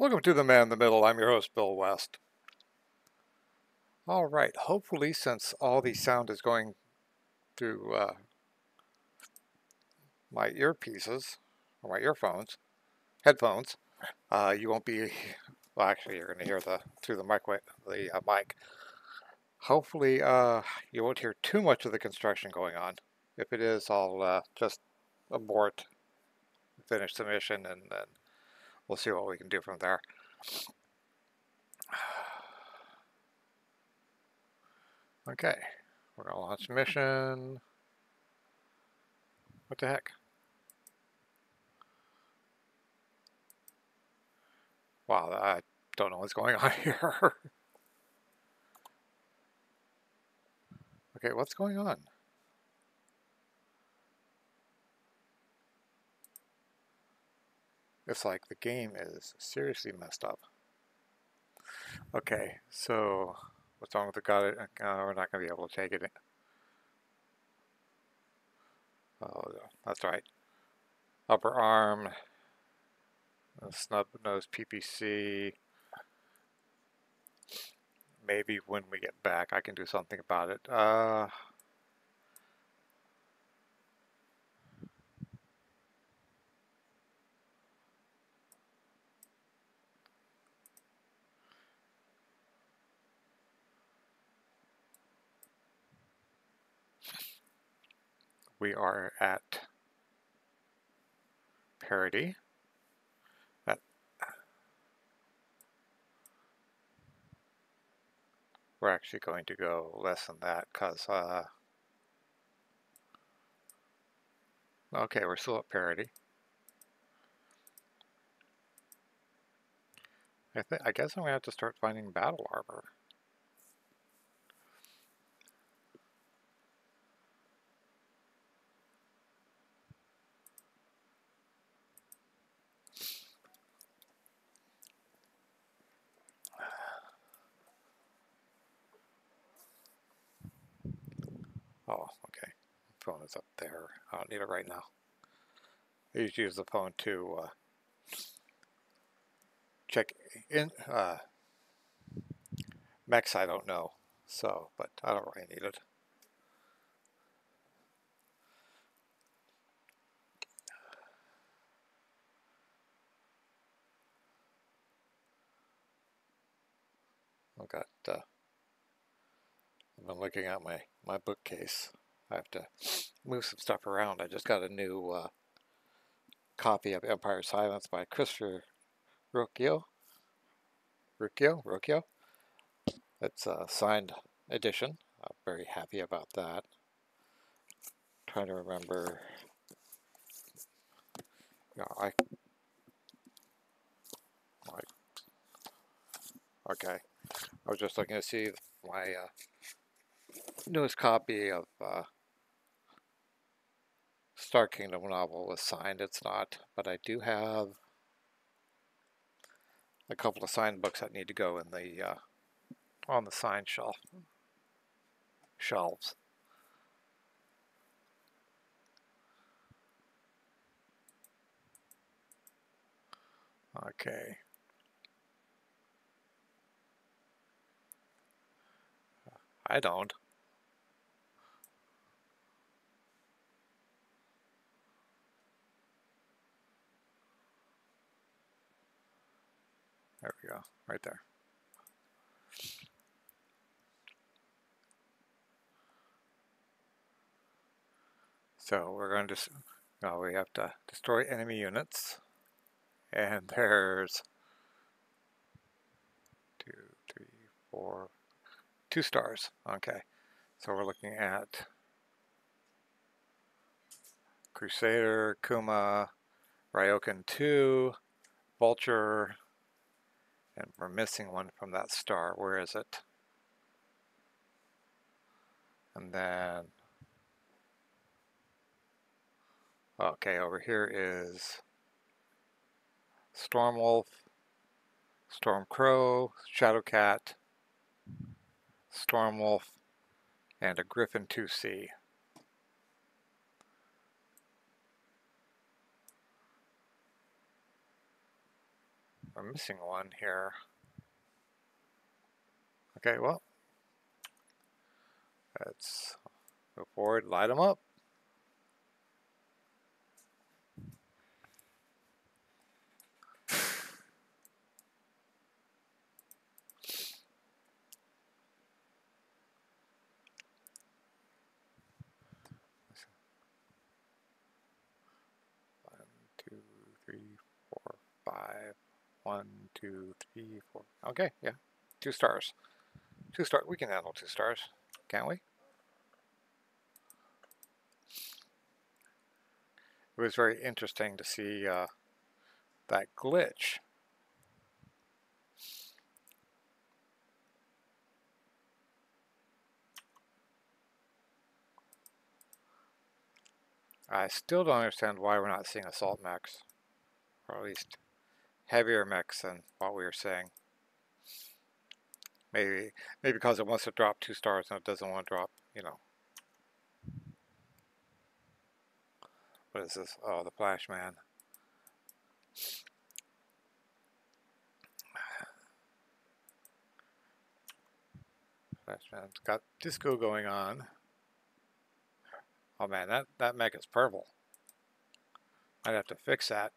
Welcome to The Man in the Middle. I'm your host, Bill West. All right, hopefully, since all the sound is going through uh, my earpieces, or my earphones, headphones, uh, you won't be, well, actually, you're going to hear the through the mic, the uh, mic. Hopefully, uh, you won't hear too much of the construction going on. If it is, I'll uh, just abort, finish the mission, and then we'll see what we can do from there. Okay, we're gonna launch mission. What the heck? Wow, I don't know what's going on here. okay, what's going on? It's like the game is seriously messed up. Okay, so what's wrong with the gut? Uh, we're not going to be able to take it. Oh, that's right. Upper arm, snub nose PPC. Maybe when we get back, I can do something about it. Uh, we are at parity. That we're actually going to go less than that because uh, okay, we're still at parity. I I guess I'm gonna have to start finding battle armor. Oh, okay. Phone is up there. I don't need it right now. I usually use the phone to uh, check in. Uh, Mex, I don't know. So, but I don't really need it. I've got uh, I've been looking at my, my bookcase. I have to move some stuff around. I just got a new uh, copy of Empire Silence by Christopher Ruocchio. Ruocchio? Ruocchio? It's a signed edition. I'm very happy about that. I'm trying to remember. Yeah, I, I. Okay. I was just looking to see my uh, newest copy of uh, Star Kingdom novel was signed. It's not, but I do have a couple of signed books that need to go in the uh, on the sign shelf shelves. Okay. I don't. Go, right there. So we're going to, now we have to destroy enemy units. And there's two, three, four, two stars. Okay, so we're looking at Crusader, Kuma, Ryokan 2, Vulture, and we're missing one from that star. Where is it? And then, okay, over here is Stormwolf, Stormcrow, Shadowcat, Stormwolf, and a Griffin 2C. I'm missing one here. Okay, well, let's go forward, light them up. One, two, three, four, five. One, two, three, four. Okay, yeah, two stars. Two stars. We can handle two stars, can't we? It was very interesting to see uh, that glitch. I still don't understand why we're not seeing assault mechs, or at least heavier mechs than what we were seeing. Maybe, maybe because it wants to drop two stars and it doesn't want to drop, you know. What is this? Oh, the Flashman. Flash Man's got disco going on. Oh man, that, that mech is purple. I'd have to fix that.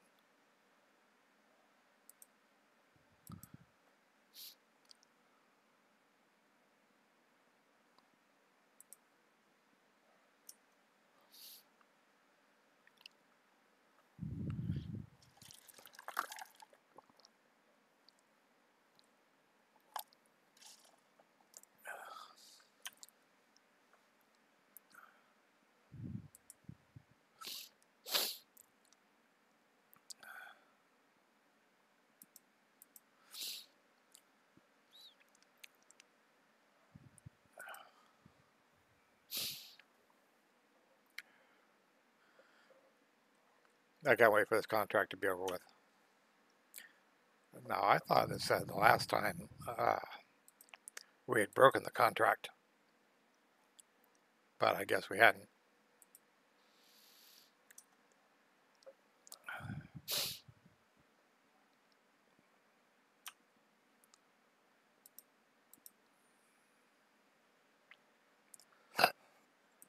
I can't wait for this contract to be over with. Now, I thought it said the last time uh, we had broken the contract, but I guess we hadn't.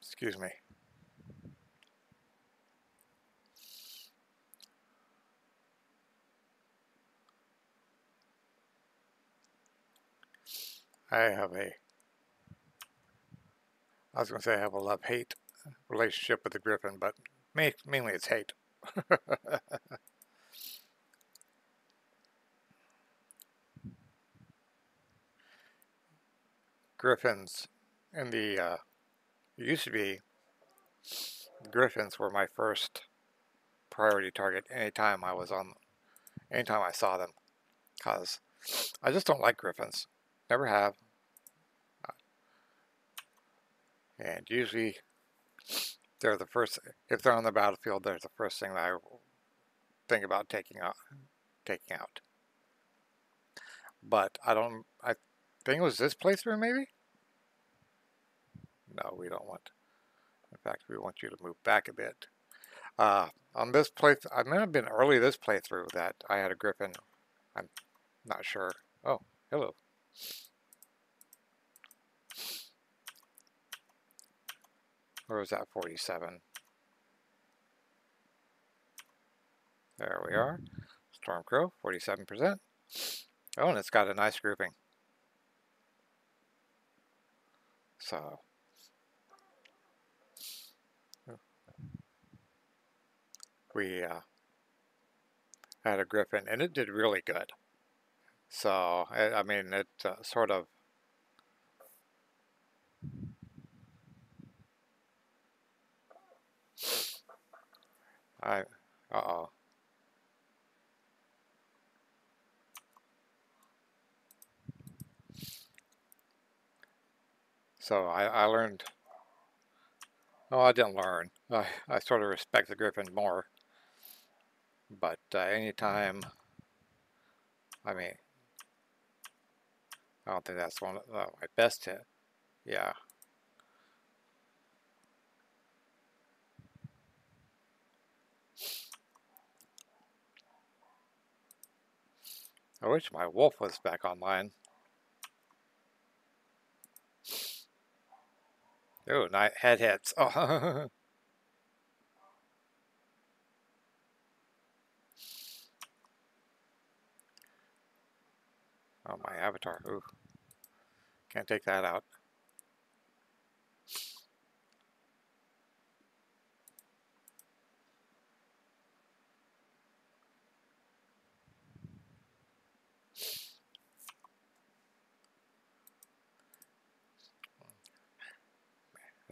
Excuse me. I have a, I was going to say I have a love-hate relationship with the Griffin, but mainly it's hate. Griffins in the, uh, used to be, Griffins were my first priority target anytime I was on, anytime I saw them, because I just don't like Griffins. Never have. And usually they're the first, if they're on the battlefield, they're the first thing that I think about taking out. Taking out. But I don't, I think it was this playthrough maybe? No, we don't want, in fact, we want you to move back a bit. Uh, on this playthrough, I may have been early this playthrough that I had a Griffin. I'm not sure. Oh, hello. Or was that 47? There we are. Stormcrow, 47%. Oh, and it's got a nice grouping. So, we uh, had a Griffin, and it did really good. So, I, I mean, it uh, sort of I, uh-oh. So I, I learned, oh, I didn't learn. I, I sort of respect the Griffin more. But uh, anytime, I mean, I don't think that's one of uh, my best hit. Yeah. I wish my wolf was back online. Oh, night head hits. Oh. oh, my avatar. Ooh. Can't take that out.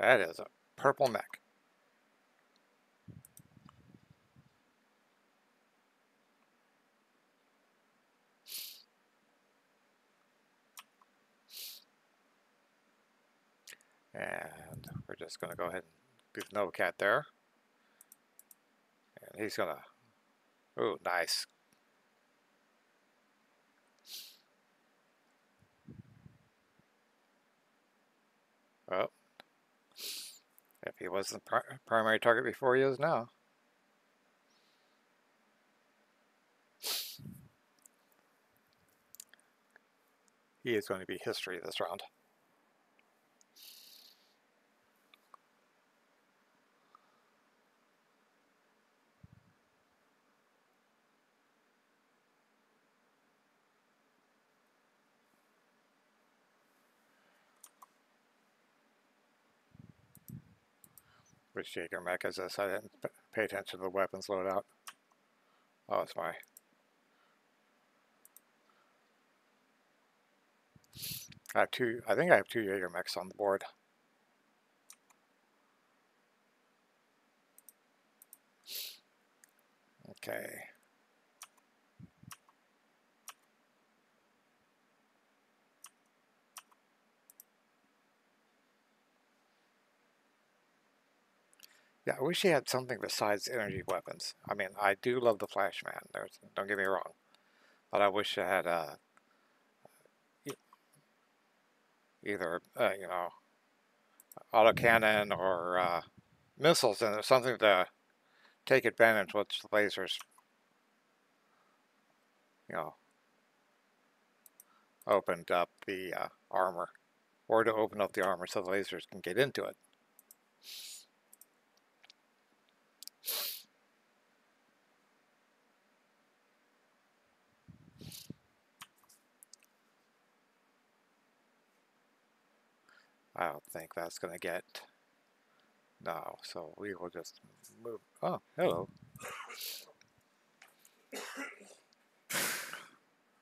That is a purple mech. And we're just going to go ahead and do the Nova Cat there. And he's going to, ooh, nice. Oh, if he wasn't the primary target before, he is now. He is going to be history this round. Which Jaeger mech is this? I didn't pay attention to the weapons loadout. Oh, it's my... I have two, I think I have two Jaeger mechs on the board. Okay. Yeah, I wish he had something besides energy weapons. I mean, I do love the Flashman. There's, don't get me wrong, but I wish I had uh, either uh, you know autocannon or uh, missiles and something to take advantage with the lasers. You know, opened up the uh, armor, or to open up the armor so the lasers can get into it. I don't think that's going to get... No, so we will just move... Oh, hello.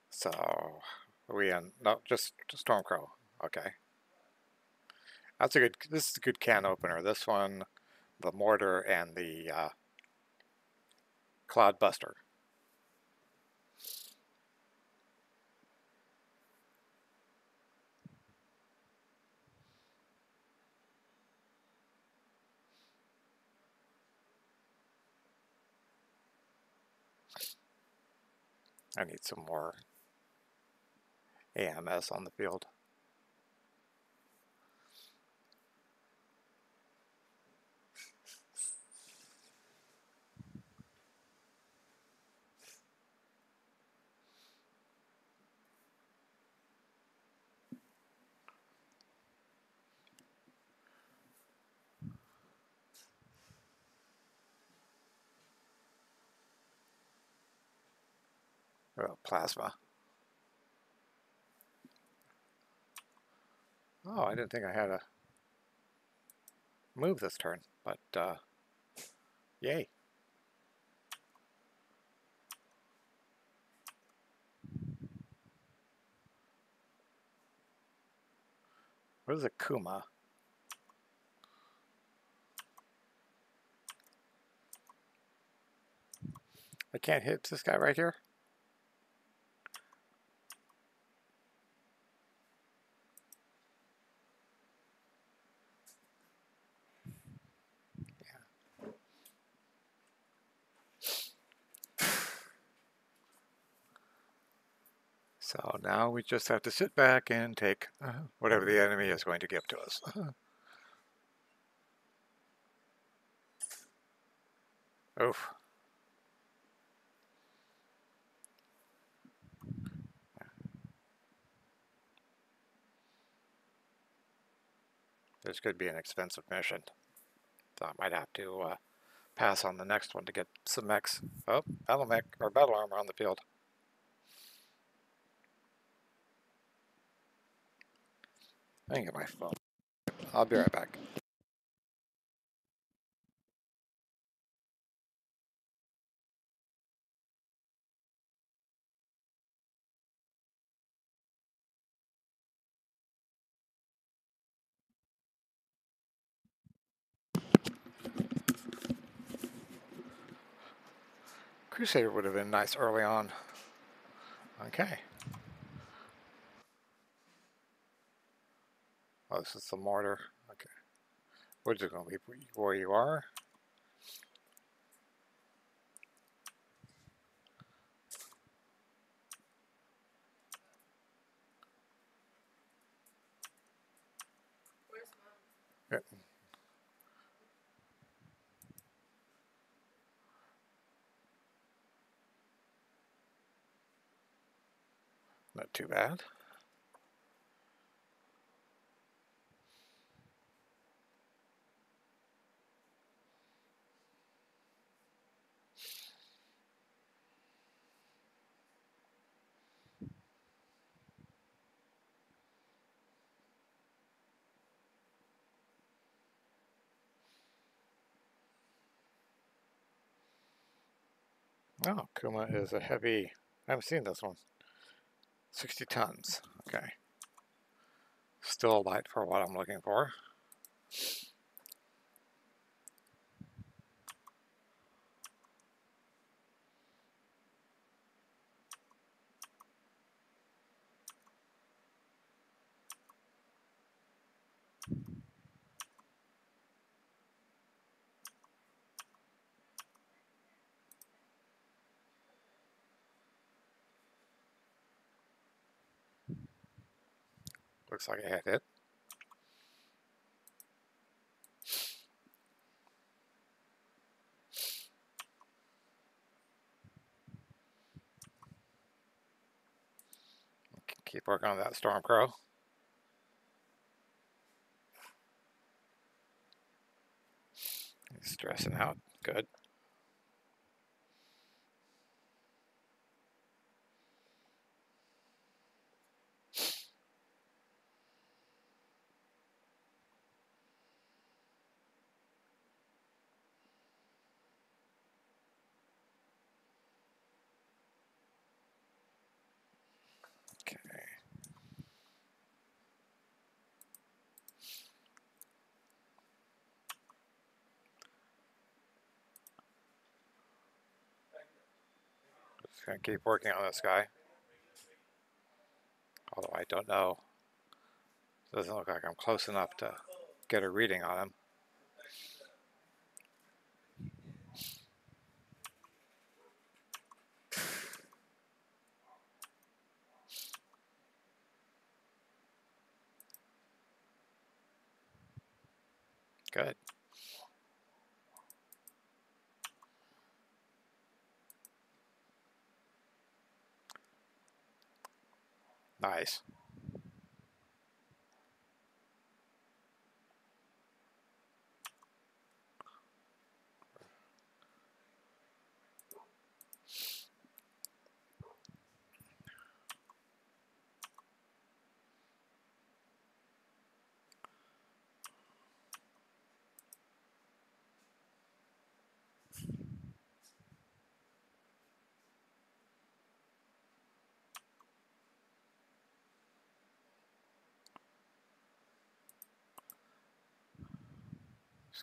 So, we in... No, just Stormcrow. Okay. That's a good... This is a good can opener. This one, the Mortar, and the uh, Cloudbuster. I need some more AMS on the field. Oh, plasma. Oh, I didn't think I had a move this turn, but uh, yay. Where's a Kuma? I can't hit this guy right here? So now we just have to sit back and take uh, whatever the enemy is going to give to us. Uh-huh. Oof. This could be an expensive mission. So I might have to uh, pass on the next one to get some mechs. Oh, battle mech or battle armor on the field. I can get my phone. I'll be right back. Crusader would have been nice early on. Okay. Oh, this is the mortar. Okay. What's it going to be where you are? Mom? Not too bad. Oh, Kuma is a heavy. I haven't seen this one. 60 tons. Okay. Still light for what I'm looking for. Looks like I hit it. Keep working on that storm crow. Stressing out. Good. Okay. Just gonna keep working on this guy. Although I don't know. Doesn't look like I'm close enough to get a reading on him. Good. Nice.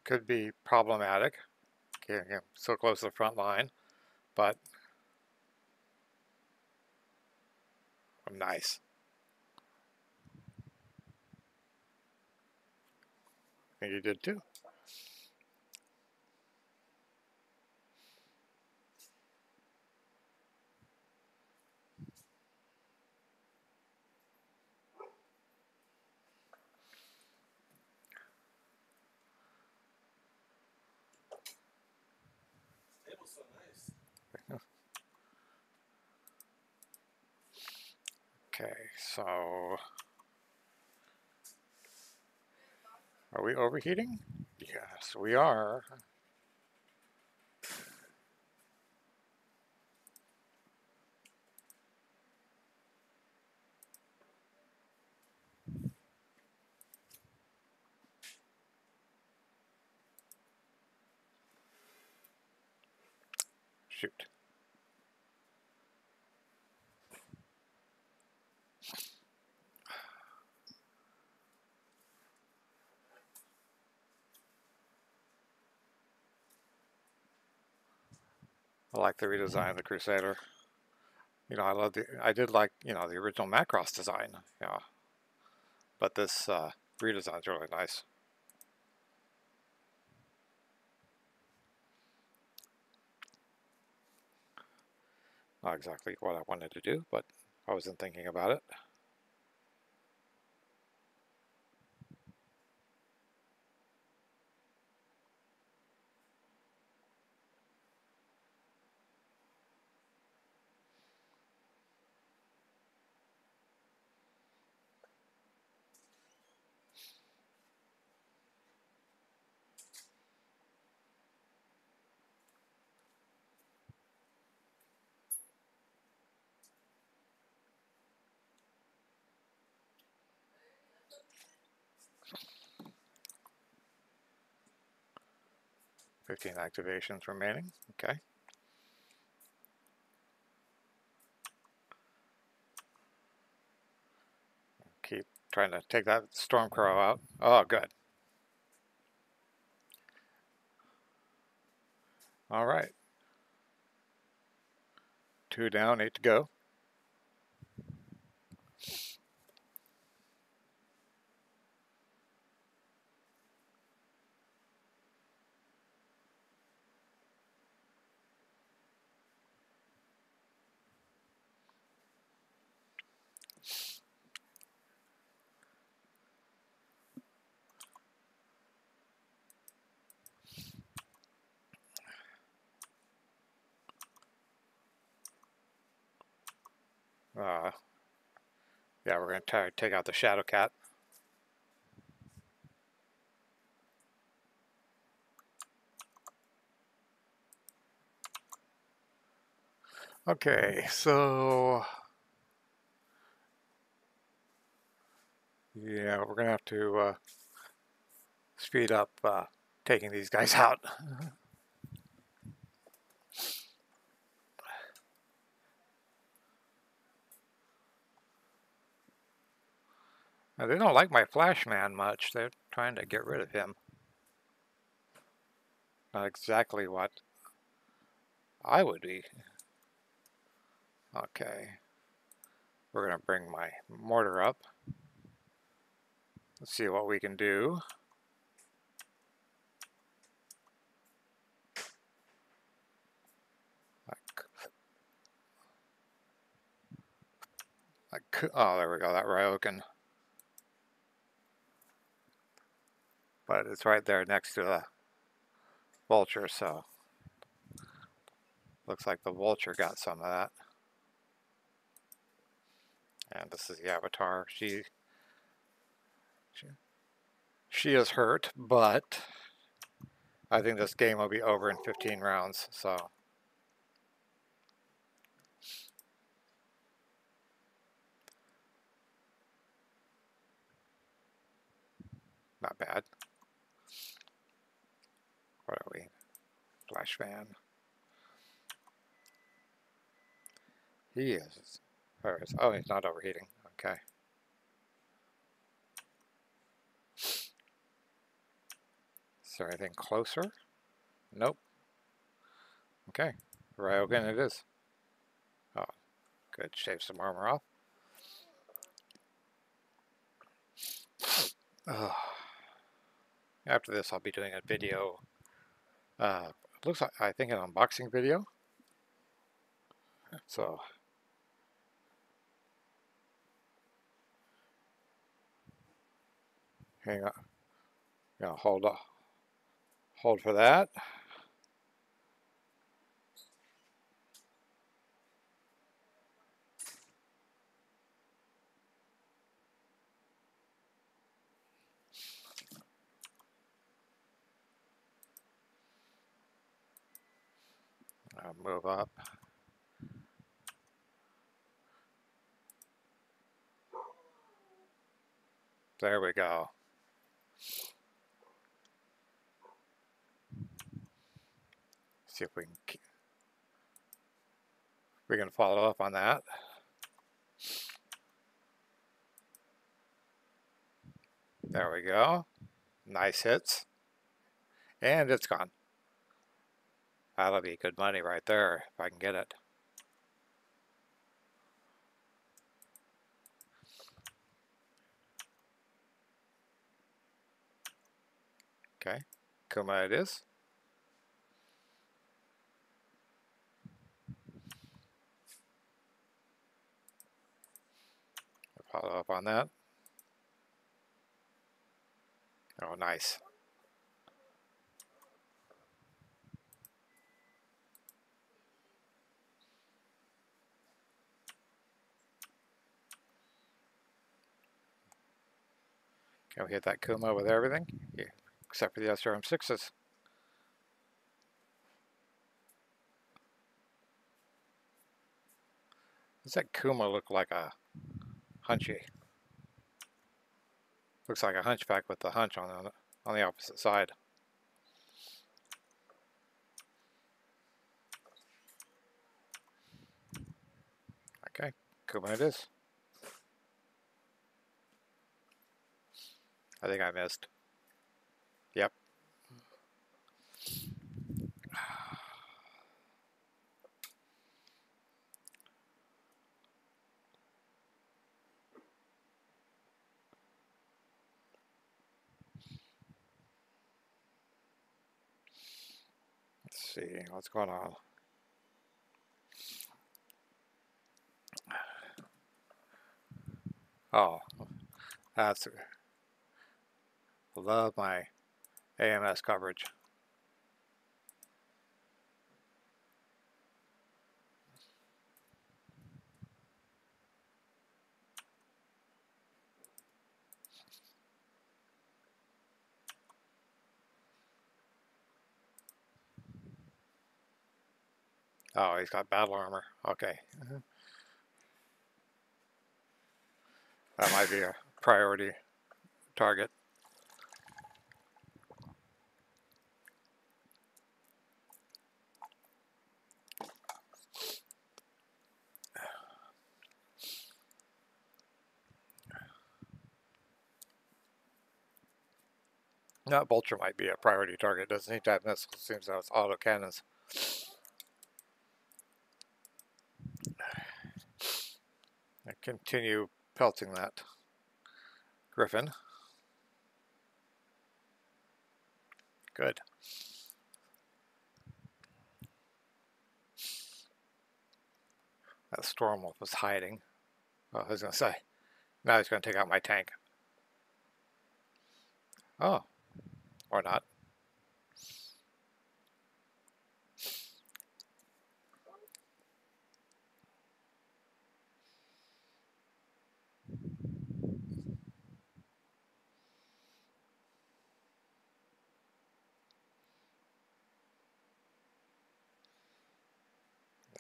Could be problematic. Okay, so close to the front line, but I'm nice. Think you did too. table's so nice. Okay, so Are we overheating? Yes, we are. Shoot. I like the redesign of the Crusader. You know, I love the, I did like, you know, the original Macross design, yeah. But this uh, redesign is really nice. Not exactly what I wanted to do, but I wasn't thinking about it. Fifteen activations remaining, okay. Keep trying to take that storm crow out. Oh, good. All right. Two down, eight to go. Uh, yeah, we're going to take out the Shadow Cat. Okay, so yeah, we're gonna have to uh, speed up uh, taking these guys out. Now, they don't like my Flashman much. They're trying to get rid of him. Not exactly what I would be. Okay. We're going to bring my mortar up. Let's see what we can do. Like, oh, there we go, that Ryokan. But it's right there next to the vulture, so looks like the vulture got some of that. And this is the avatar. She, she, she is hurt, but I think this game will be over in 15 rounds, so. Not bad. What are we? Flash fan. He is. Where is? Oh, he's not overheating. Okay. Is there anything closer? Nope. Okay. Ryokan it is. Oh, good. Shave some armor off. Oh. After this, I'll be doing a video uh, looks like, I think, an unboxing video. So, hang on. Yeah, hold on. Hold for that. I'll move up. There we go. See if we can we can follow up on that. There we go. Nice hits. And it's gone. That'll be good money right there if I can get it. Okay, Kuma it is. Follow up on that. Oh, nice. We hit that Kuma with everything? Yeah, except for the SRM6s. Does that Kuma look like a hunchy? Looks like a hunchback with the hunch on the, on the opposite side. Okay, Kuma it is. I think I missed. Yep. Let's see what's going on. Oh, that's love my AMS coverage. Oh, he's got battle armor. Okay. That might be a priority target. No, Vulture might be a priority target. Doesn't need to have missiles. Seems though it's auto cannons. I continue pelting that Griffin. Good. That Stormwolf was hiding. Oh, I was going to say. Now he's going to take out my tank. Oh, or not.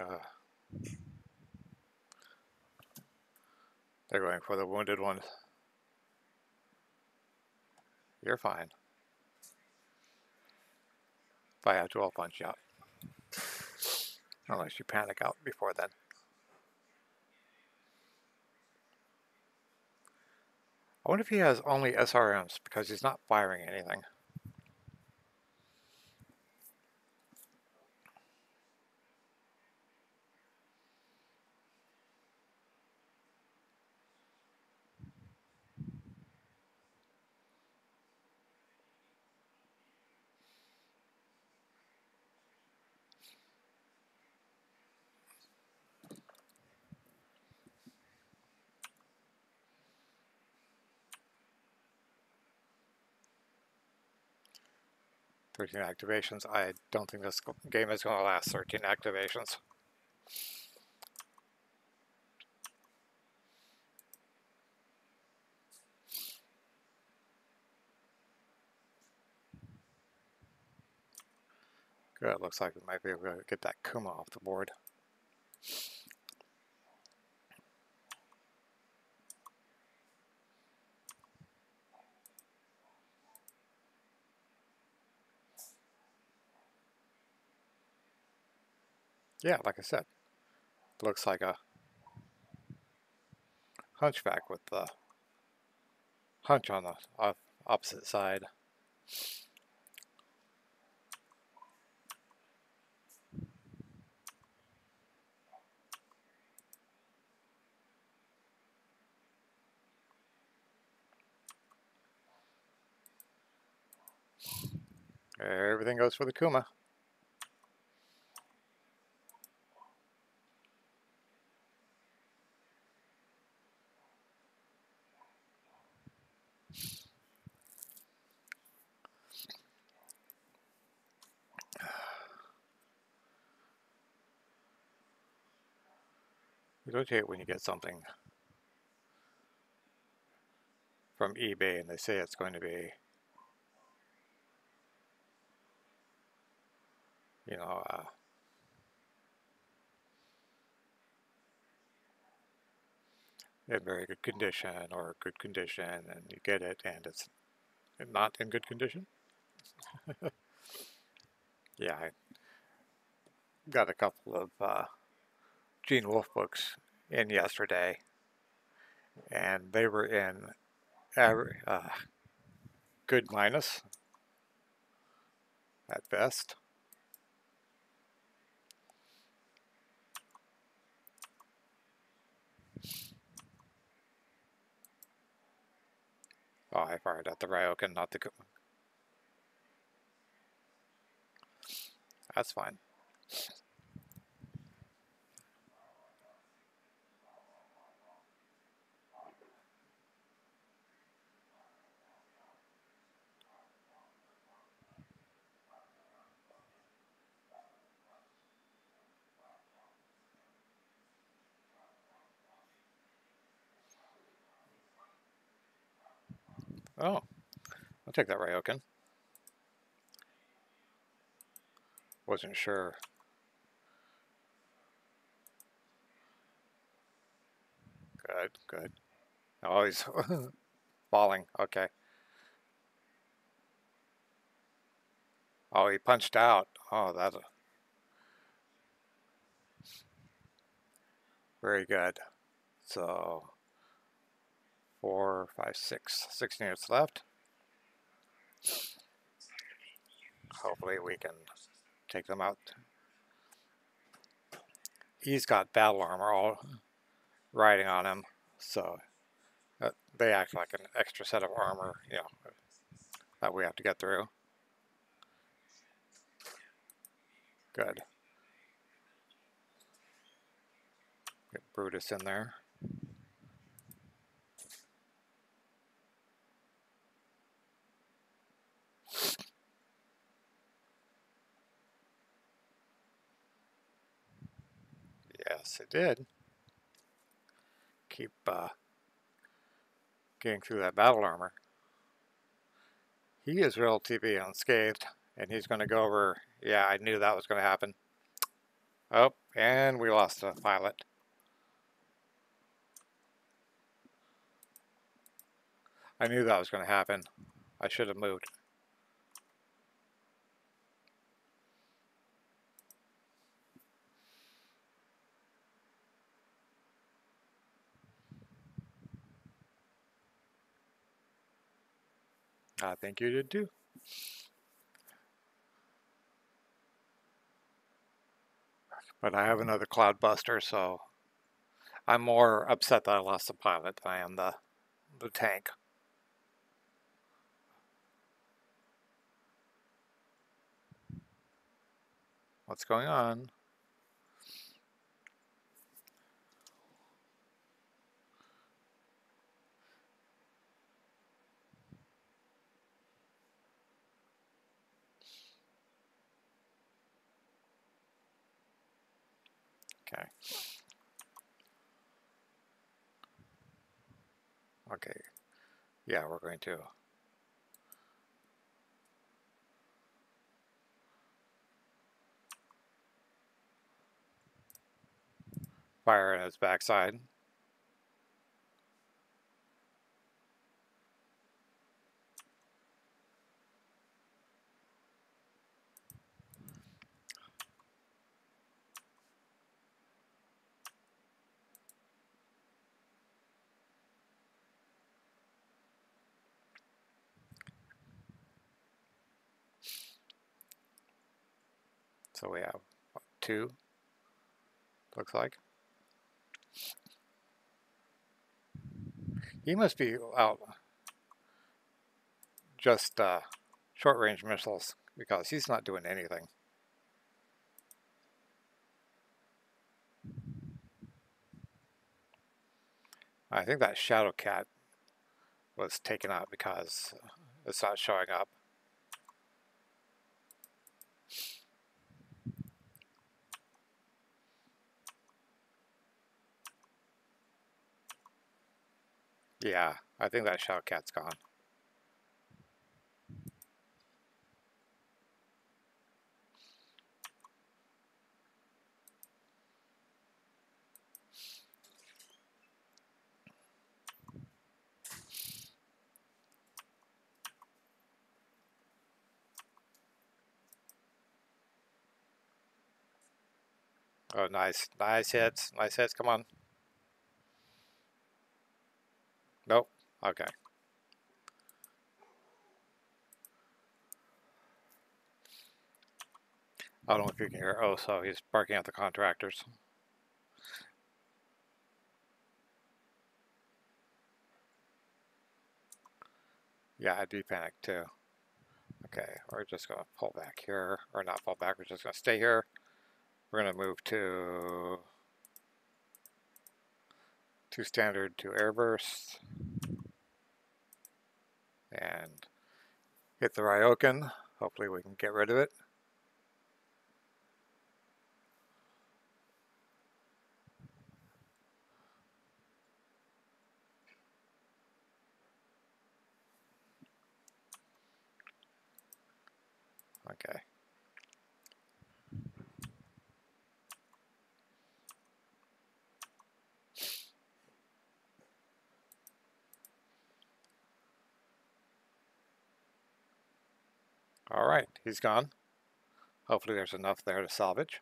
Uh, they're going for the wounded one. You're fine. I have to, I'll punch you out. Unless you panic out before then. I wonder if he has only SRMs because he's not firing anything. Thirteen activations. I don't think this game is going to last thirteen activations. Good, looks like we might be able to get that Kuma off the board. Yeah, like I said, looks like a hunchback with the hunch on the uh, opposite side. Everything goes for the Kuma. Hate when you get something from eBay and they say it's going to be you know, uh, in very good condition or good condition and you get it and it's not in good condition. yeah, I got a couple of uh, Gene Wolfe books in yesterday and they were in uh, good minus at best. Oh, I fired at the Ryoken, not the... That's fine. Oh, I'll take that Ryoken. Wasn't sure. Good, good. Oh, he's falling. Okay. Oh, he punched out. Oh, that's a... Uh, very good. So four, five, six, six units left. Hopefully we can take them out. He's got battle armor all riding on him, so uh, they act like an extra set of armor, you know, that we have to get through. Good. Get Brutus in there. Yes, it did. Keep uh, getting through that battle armor. He is relatively unscathed, and he's going to go over. Yeah, I knew that was going to happen. Oh, and we lost a pilot. I knew that was going to happen. I should have moved. I think you did too. But I have another Cloudbuster, so I'm more upset that I lost the pilot than I am the, the tank. What's going on? Okay. Okay. Yeah, we're going to. Fire at its backside. So we have what, two, looks like. He must be out just uh, short range missiles because he's not doing anything. I think that Shadow Cat was taken out because it's not showing up. Yeah, I think that Shadow Cat's gone. Oh, nice. Nice hits. Nice hits. Come on. Nope. Okay. I don't know if you can hear. Oh, so he's barking at the contractors. Yeah, I'd be panicked too. Okay, we're just going to pull back here. Or not pull back, we're just going to stay here. We're going to move to to standard to airburst and hit the Ryoken. Hopefully we can get rid of it. Okay. All right, he's gone. Hopefully there's enough there to salvage.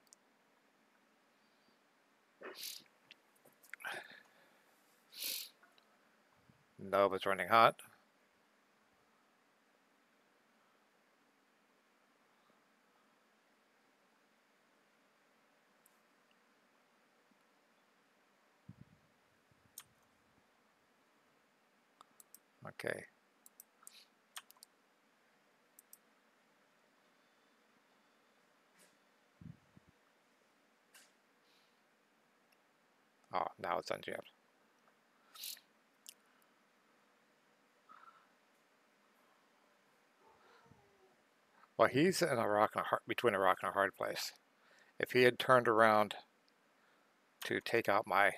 Nova's running hot. Okay. Now it's unjammed. Well, he's in a rock and a hard, between a rock and a hard place. If he had turned around to take out my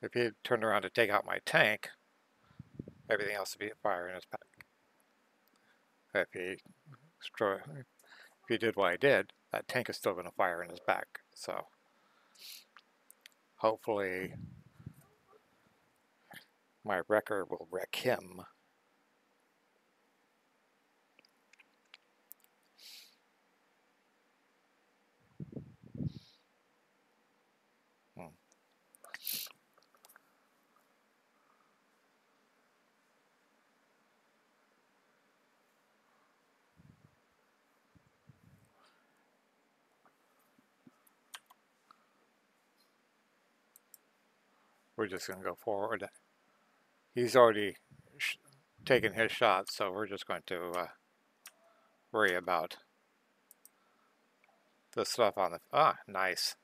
if he had turned around to take out my tank, everything else would be a fire in his back. If he, if he did what I did, that tank is still going to fire in his back. So hopefully my wrecker will wreck him. Hmm. We're just going to go forward. He's already taken his shot, so we're just going to uh, worry about the stuff on the... Ah, nice.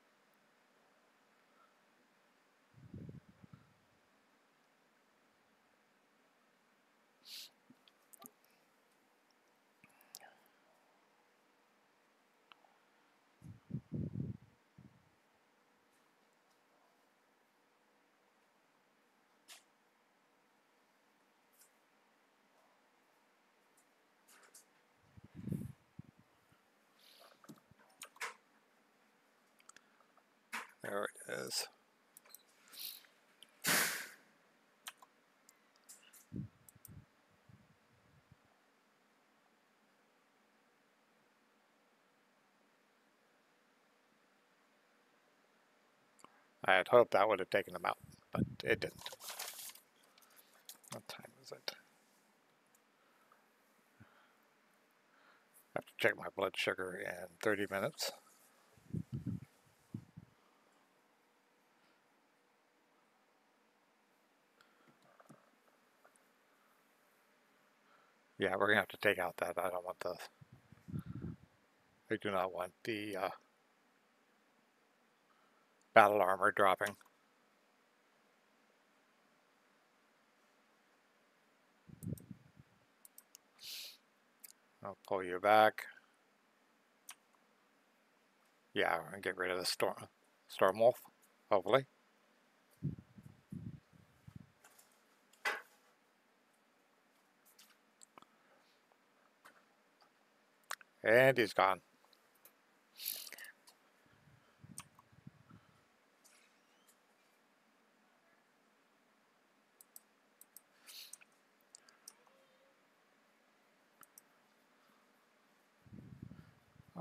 I had hoped that would have taken them out, but it didn't. What time is it? I have to check my blood sugar in 30 minutes. Yeah, we're gonna have to take out that. I don't want the. I do not want the uh, battle armor dropping. I'll pull you back. Yeah, we're get rid of the storm, storm wolf, hopefully. And he's gone.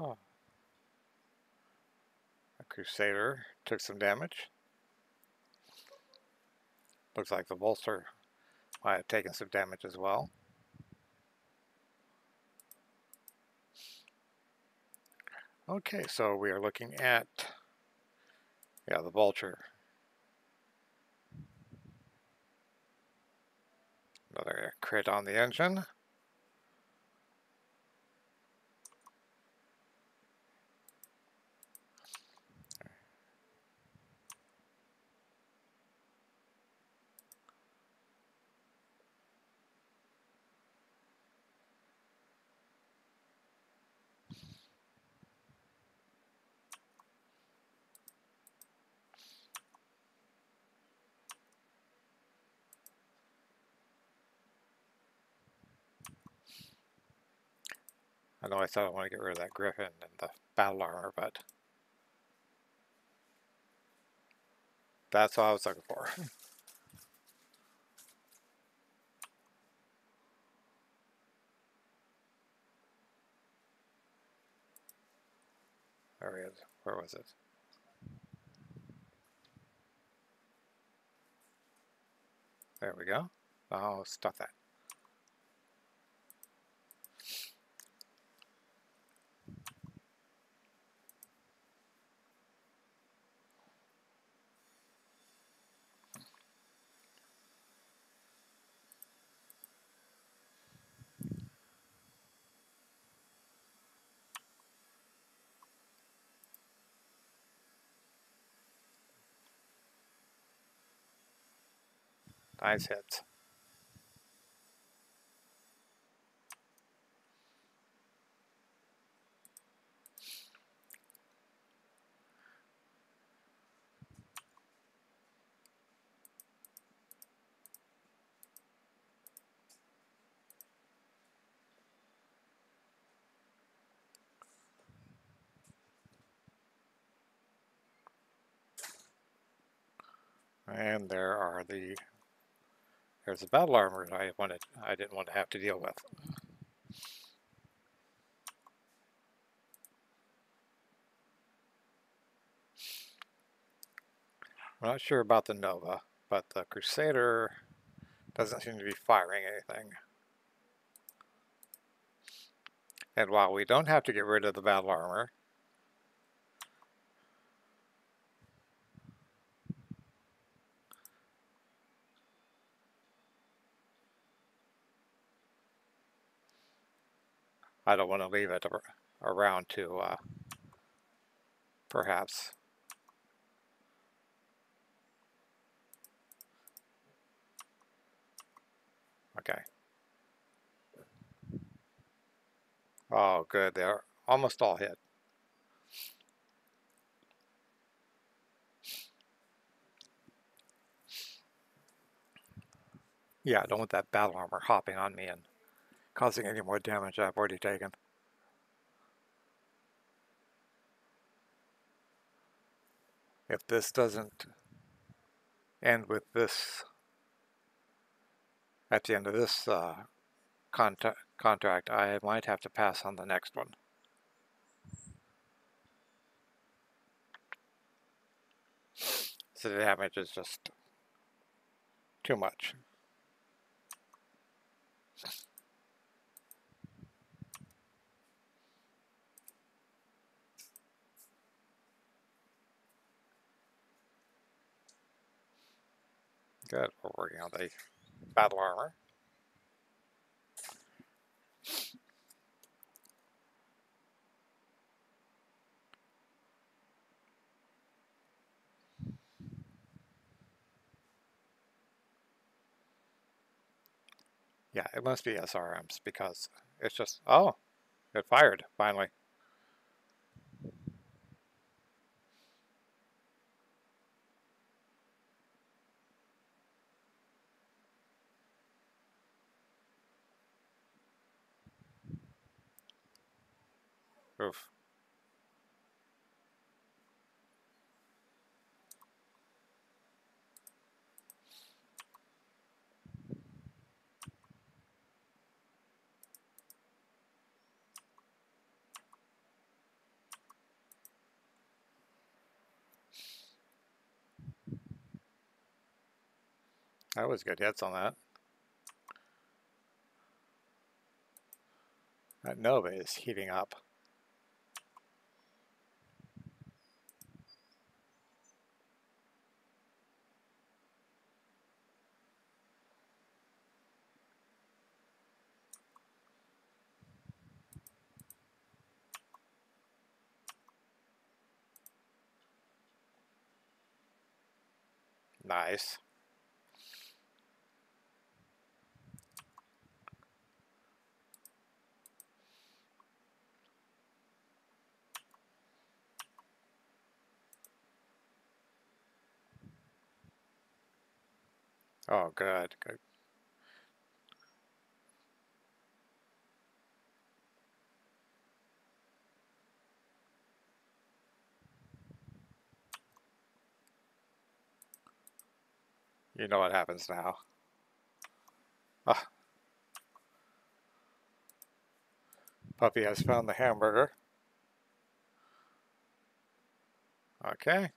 Oh. A Crusader took some damage. Looks like the bolster might have taken some damage as well. Okay, so we are looking at, yeah, the vulture. Another crit on the engine. I know I I want to get rid of that griffin and the battle armor, but that's what I was looking for. Hmm. there he is. Where was it? There we go. I'll stop that. Nice hits. And there are the there's a battle armor I wanted I didn't want to have to deal with. I'm not sure about the Nova, but the Crusader doesn't seem to be firing anything. And while we don't have to get rid of the battle armor, I don't want to leave it around to uh, perhaps Okay. Oh, good. They're almost all hit. Yeah, I don't want that battle armor hopping on me and causing any more damage I've already taken. if this doesn't end with this at the end of this uh, contract, I might have to pass on the next one. So the damage is just too much. Good, we're working on the battle armor. Yeah, it must be SRMs because it's just, oh, it fired finally. Oof. That was good hits on that. That Nova is heating up. Oh, good, good. You know what happens now. Ah. Puppy has found the hamburger. Okay.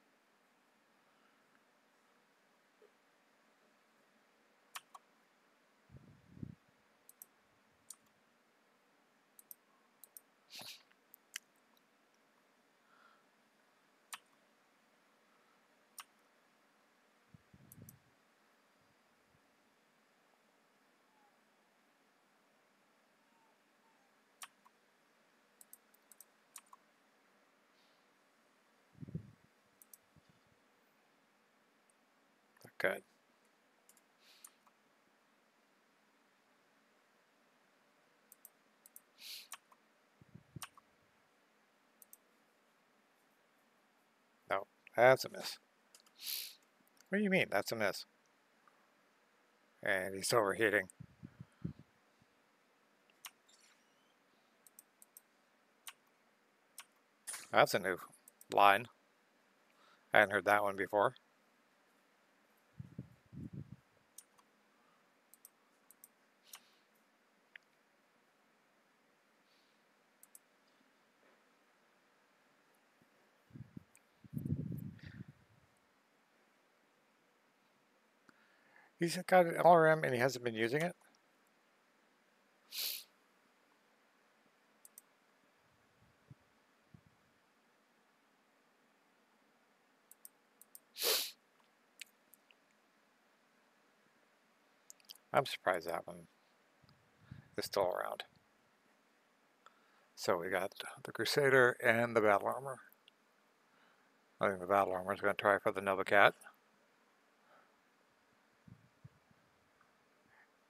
No, that's a miss. What do you mean? That's a miss. And he's overheating. That's a new line. I hadn't heard that one before. He's got an LRM and he hasn't been using it? I'm surprised that one is still around. So we got the Crusader and the Battle Armor. I think the Battle Armor is going to try for the Nova Cat.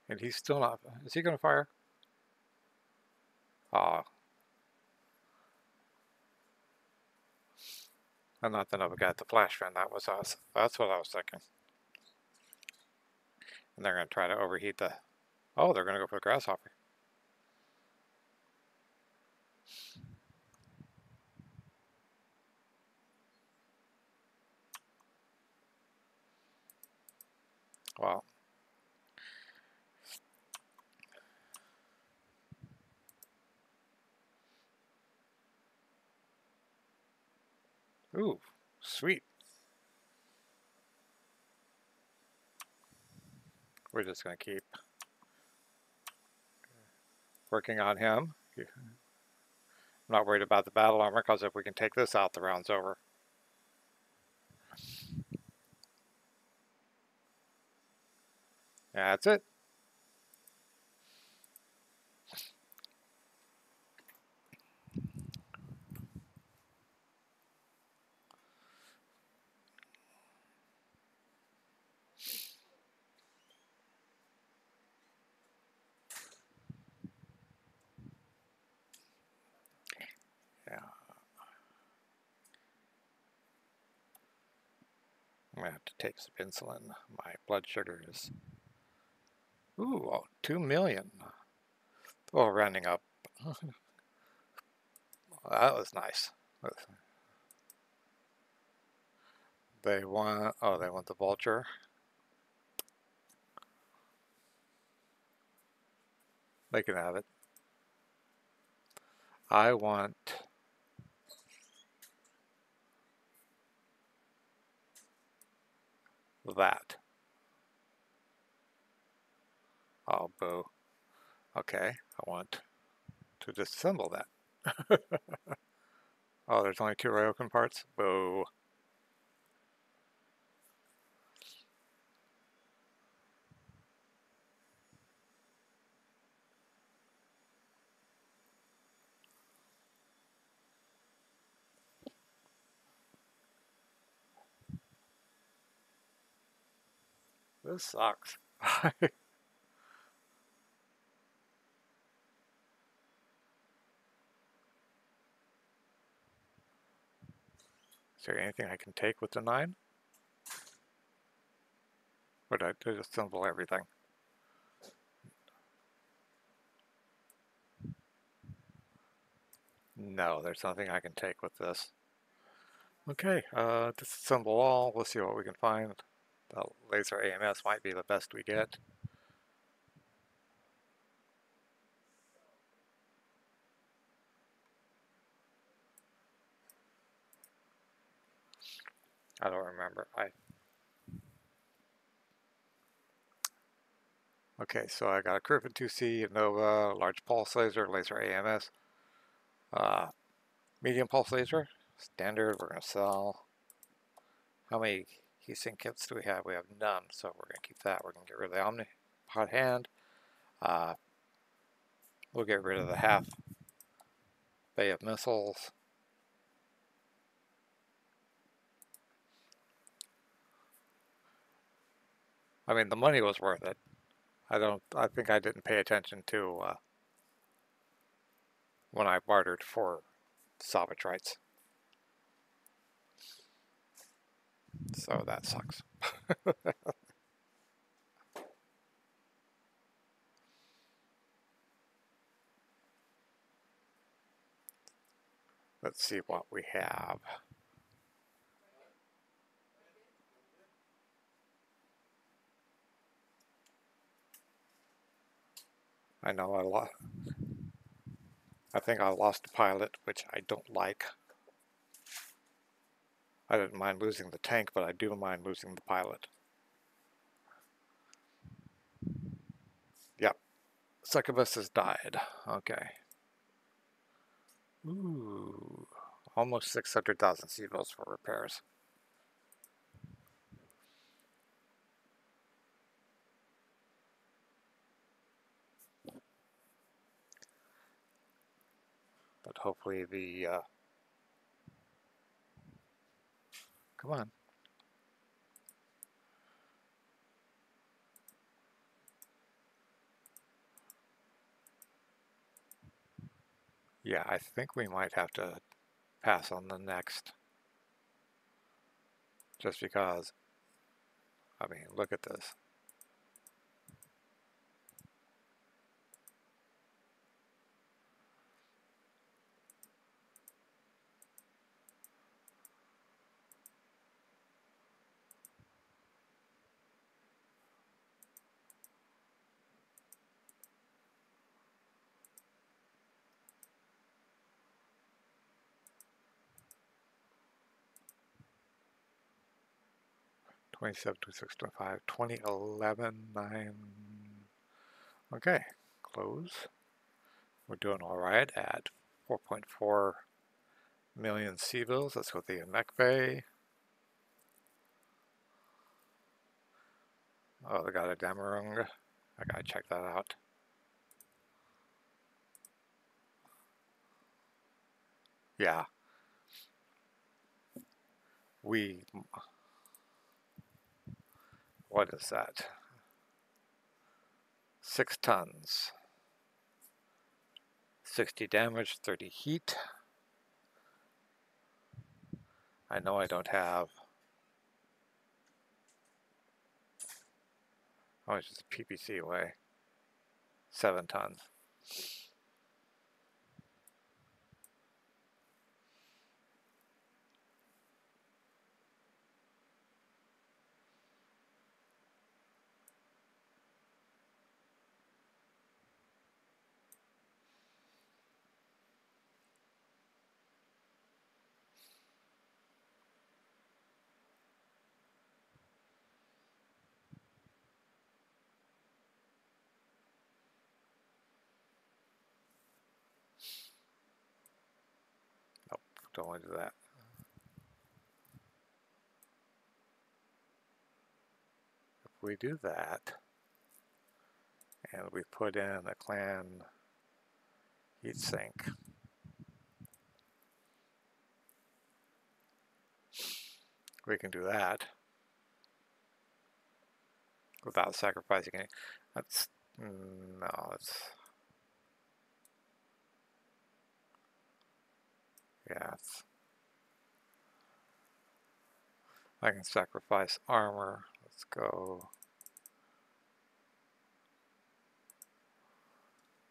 And he's still not. Is he going to fire? Ah. And not that I got the flash friend. That was us. That's what I was thinking. And they're going to try to overheat the... Oh, they're going to go for the grasshopper. Wow. Ooh, sweet. We're just going to keep working on him. I'm not worried about the battle armor because if we can take this out, the round's over. That's it. Yeah. I'm gonna have to take some insulin. My blood sugar is Ooh, oh, two million. Oh, rounding up. that was nice. They want, oh, they want the vulture. They can have it. I want that. Oh, boo. Okay, I want to disassemble that. oh, there's only two Ryoken parts? Boo. This sucks. Is there anything I can take with the 9? Or did I just everything? No, there's nothing I can take with this. Okay, uh, disassemble all. Let's see what we can find. The laser AMS might be the best we get. I don't remember. I Okay, so I got a Griffin 2C, a Nova, large pulse laser, laser AMS, uh, medium pulse laser, standard, we're going to sell. How many heatsink kits do we have? We have none, so we're going to keep that. We're going to get rid of the Omni hot hand. Uh, we'll get rid of the half bay of missiles. I mean, the money was worth it. I don't, I think I didn't pay attention to uh, when I bartered for salvage rights. So that sucks. Let's see what we have. I know I lost. I think I lost a pilot, which I don't like. I didn't mind losing the tank, but I do mind losing the pilot. Yep. Succubus has died. Okay. Ooh. Almost 600,000 CVOs for repairs. But hopefully the, uh, come on. Yeah, I think we might have to pass on the next. Just because, I mean, look at this. 27, 26, 25, 2011, 9. Okay, close. We're doing all right at 4.4 million C-Bills. Let's go to the MechBay. Oh, they got a Dämmerung. I gotta check that out. Yeah. We, what is that? Six tons. 60 damage, 30 heat. I know I don't have how much is the PPC weigh? Seven tons. Don't to that. If we do that, and we put in a clan heatsink, we can do that without sacrificing any. That's no, it's Yeah. I can sacrifice armor. Let's go.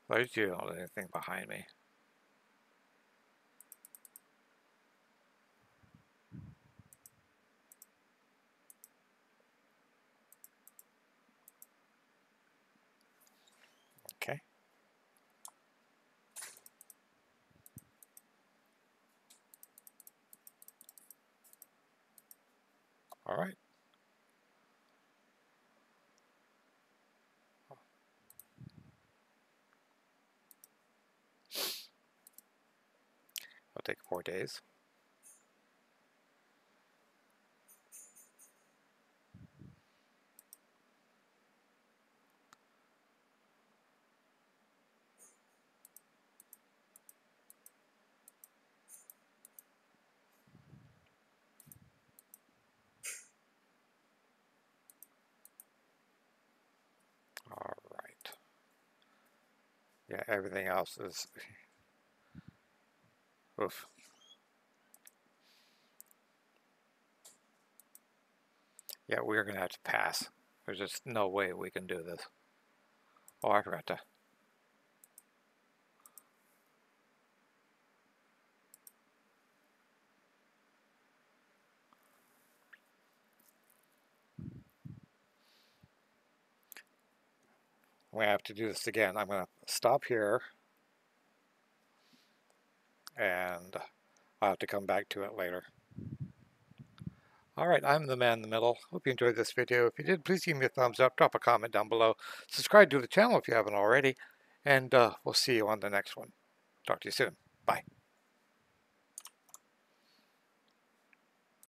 I usually don't have anything behind me. All right. I'll take four days. Yeah, everything else is... Oof. Yeah, we're going to have to pass. There's just no way we can do this. Oh, I forgot to... we have to do this again. I'm going to stop here and I'll have to come back to it later. Alright, I'm the man in the middle. Hope you enjoyed this video. If you did, please give me a thumbs up, drop a comment down below, subscribe to the channel if you haven't already, and uh, we'll see you on the next one. Talk to you soon. Bye.